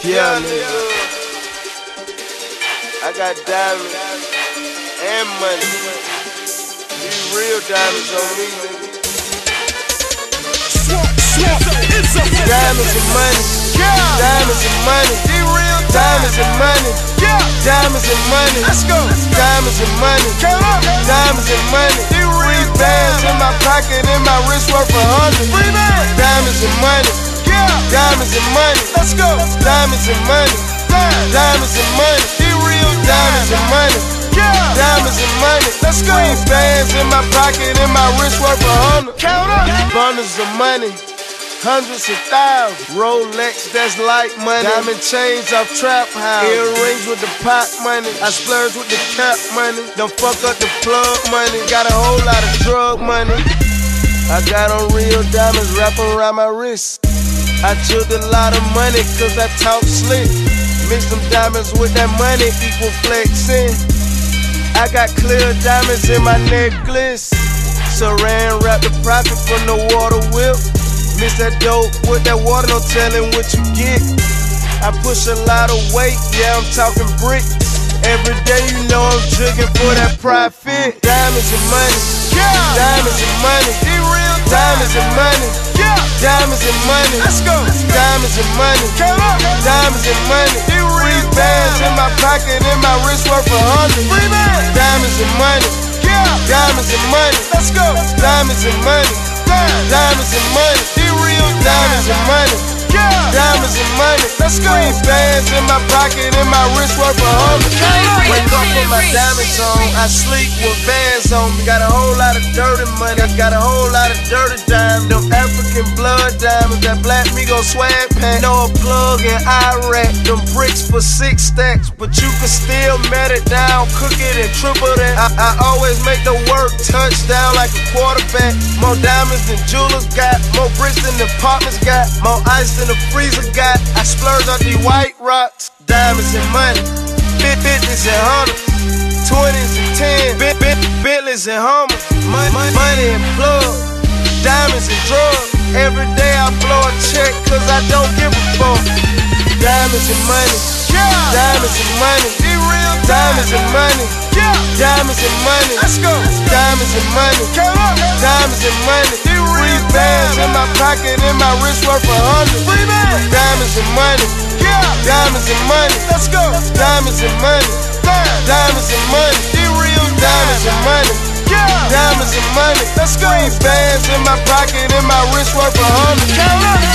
Yeah, nigga. I got diamonds and money. These real diamonds on me, nigga. Diamonds and money. Diamonds and money. These real diamonds and money. Diamonds and money. Let's go. Diamonds and money. Diamonds and money. Three bands in my pocket and my wrist worth a hundred. Diamonds and money. Diamonds and money. Let's go. Diamonds and money. Diamonds and money. These real diamonds and money. Diamonds and money. Let's go. Three bands in my pocket and my wrist worth a hundred. Count up. Bundles of money. Hundreds of thousands. Rolex, that's like money. Diamond chains off trap house. Earrings with the pot money. I splurge with the cap money. Don't fuck up the plug money. Got a whole lot of drug money. I got on real diamonds wrapping around my wrist. I took a lot of money cause I talk slick. Mix them diamonds with that money, equal flexing. I got clear diamonds in my necklace. Saran wrap the profit from the water whip. Mix that dope with that water, no telling what you get. I push a lot of weight, yeah, I'm talking bricks. Every day, you know I'm jigging for that profit. Diamonds and money, diamonds and money, diamonds and money, diamonds and money. Let's go. Diamonds and money, diamonds and money. Three bands in my pocket and my wrist worth a hundred. Diamonds and money, diamonds and money. Let's go. Diamonds and money, diamonds and money. Real diamonds and money. Diamonds and money. Let's go. Three bands in my pocket and my wrist worth a hundred. Wake up with my diamonds on. I sleep with bands on me. Got a whole lot of dirty money. I got a whole lot of dirty diamonds. Them African blood diamonds. That black Migo swag pack. No plug in Iraq. Them bricks for six stacks. But you can still met it down. Cook it and triple that. I, I always make the work touchdown like a quarterback. More diamonds than jewelers got. More bricks than apartments got. More ice than the freezer got. I splurge on these white rocks. Diamonds and money. Bit bitches and hundreds. Twenties and tens. Bit bit Bentleys and Hummers. Money, money and plug. Diamonds and drugs. Every day I blow a check cause I don't give a fuck. Diamonds and money. Diamonds and money. Diamonds and money. Diamonds and money. Let's go. Diamonds and money. Diamonds and money. Three bands in my pocket and my wrist worth a hundred. Diamonds and money. Yeah. Diamonds and money. Let's go. Diamonds and money. Diamonds and money. These real diamonds and money. Diamonds and money. Let's go. Three bands in my pocket and my wrist worth a hundred.